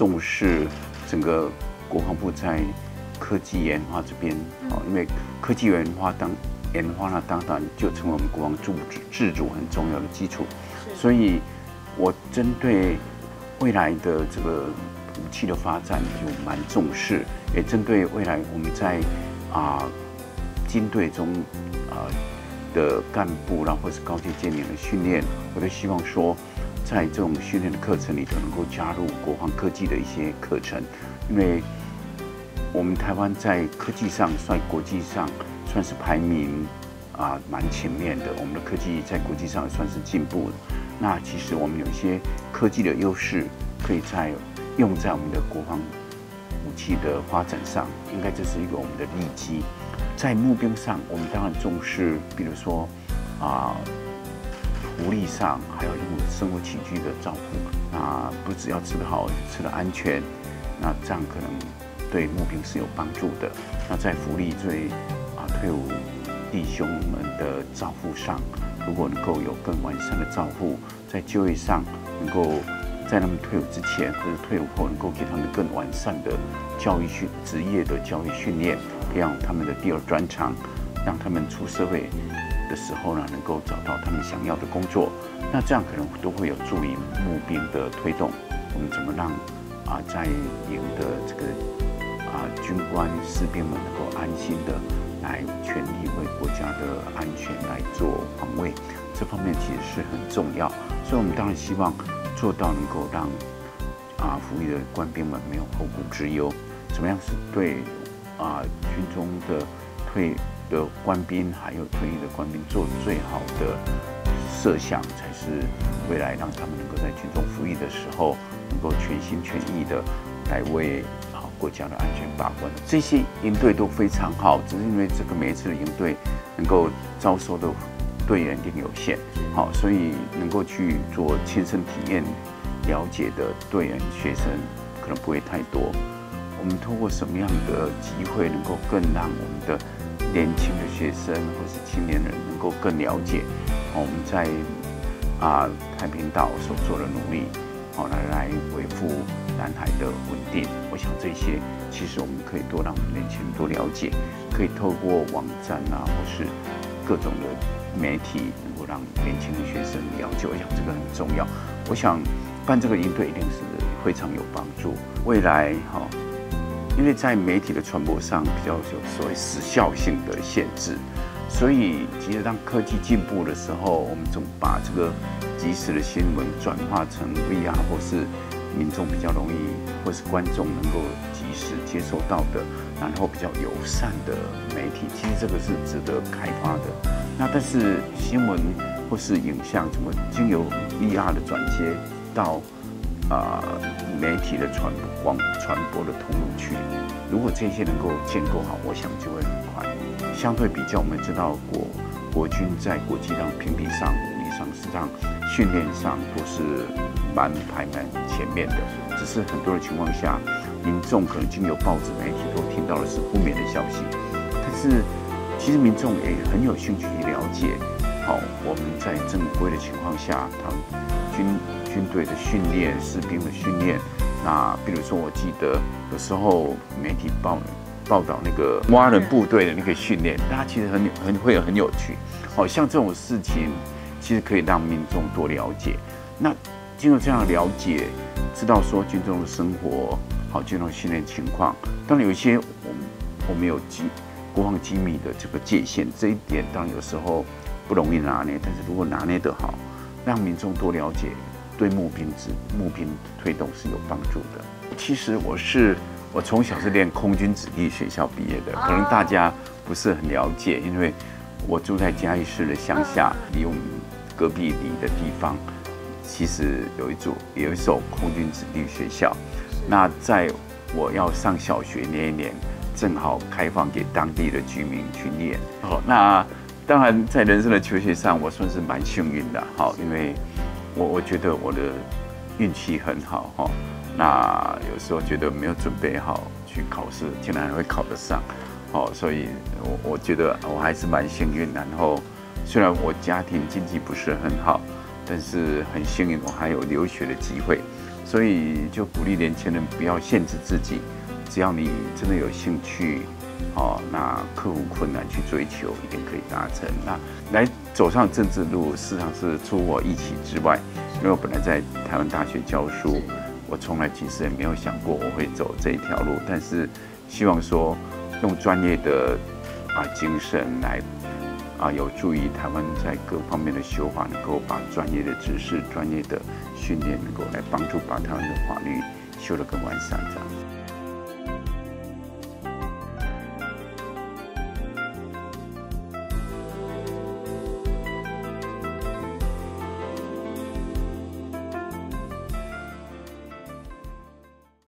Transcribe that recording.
重视整个国防部在科技研发这边啊，因为科技研发当研发呢，当然就成为我们国防自主自主很重要的基础。所以，我针对未来的这个武器的发展就蛮重视，也针对未来我们在啊军队中啊的干部啦，或是高级舰员的训练，我都希望说，在这种训练的课程里头，能够加入国防科技的一些课程，因为我们台湾在科技上，算国际上算是排名啊蛮前面的，我们的科技在国际上算是进步了。那其实我们有一些科技的优势，可以在用在我们的国防武器的发展上，应该这是一个我们的利基。在目标上，我们当然重视，比如说啊福利上，还有用生活起居的照顾。那不只要吃得好，吃得安全，那这样可能对募兵是有帮助的。那在福利对啊退伍弟兄们的照顾上。如果能够有更完善的照顾，在就业上能够在他们退伍之前或者退伍后，能够给他们更完善的教育训职业的教育训练，培养他们的第二专长，让他们出社会的时候呢，能够找到他们想要的工作。那这样可能都会有助于募兵的推动。我们怎么让啊在营的这个啊军官士兵们能够安心的？来全力为国家的安全来做防卫，这方面其实是很重要。所以，我们当然希望做到能够让啊服役的官兵们没有后顾之忧。怎么样是对啊军中的退的官兵还有退役的官兵做最好的设想，才是未来让他们能够在军中服役的时候，能够全心全意的来为。国家的安全把关，这些营队都非常好，只是因为这个每一次的营队能够招收的队员一定有限，好，所以能够去做亲身体验、了解的队员学生可能不会太多。我们通过什么样的机会，能够更让我们的年轻的学生或是青年人能够更了解我们在啊太平岛所做的努力，好来来维护。南海的稳定，我想这些其实我们可以多让我们年轻人多了解，可以透过网站啊，或是各种的媒体，能够让年轻的学生了解。我想这个很重要。我想办这个营队一定是非常有帮助。未来哈，因为在媒体的传播上比较有所谓时效性的限制，所以其实当科技进步的时候，我们总把这个即时的新闻转化成 VR 或是。民众比较容易，或是观众能够及时接收到的，然后比较友善的媒体，其实这个是值得开发的。那但是新闻或是影像，怎么经由 VR 的转接到啊媒体的传广传播的通路去？如果这些能够建构好，我想就会很快。相对比较，我们知道国国军在国际上评比上。武力上实际上，训练上都是蛮排蛮前面的，只是很多的情况下，民众可能经由报纸媒体都听到的是负面的消息。但是，其实民众也很有兴趣去了解，好，我们在正规的情况下，他们军军队的训练、士兵的训练。那比如说，我记得有时候媒体报报道那个蛙人部队的那个训练，大家其实很很会很有趣。好像这种事情。其实可以让民众多了解，那经过这样了解，知道说军中的生活，好军中训练情况，当然有一些我们我们有机国防机密的这个界限，这一点当然有时候不容易拿捏，但是如果拿捏得好，让民众多了解，对募兵制募兵推动是有帮助的。其实我是我从小是练空军子弟学校毕业的，可能大家不是很了解，因为我住在嘉义市的乡下，离我们。隔壁里的地方，其实有一组有一所空军子弟学校。那在我要上小学那一年，正好开放给当地的居民去念。哦，那当然在人生的求学上，我算是蛮幸运的。好，因为我我觉得我的运气很好。哈，那有时候觉得没有准备好去考试，竟然还会考得上。好，所以我我觉得我还是蛮幸运。然后。虽然我家庭经济不是很好，但是很幸运我还有留学的机会，所以就鼓励年轻人不要限制自己，只要你真的有兴趣，哦，那克服困难去追求，一定可以达成。那来走上政治路，事实上是出我意起之外，因为我本来在台湾大学教书，我从来其实也没有想过我会走这一条路，但是希望说用专业的啊精神来。啊，有助于台湾在各方面的修法，能够把专业的知识、专业的训练，能够来帮助把台湾的法律修得更完善，这样。